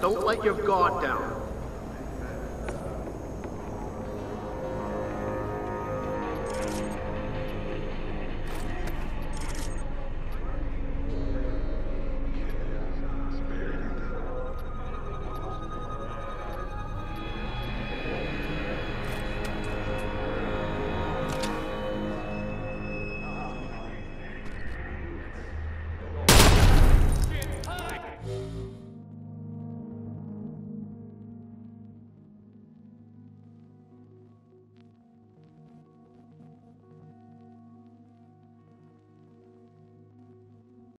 Don't let your guard down.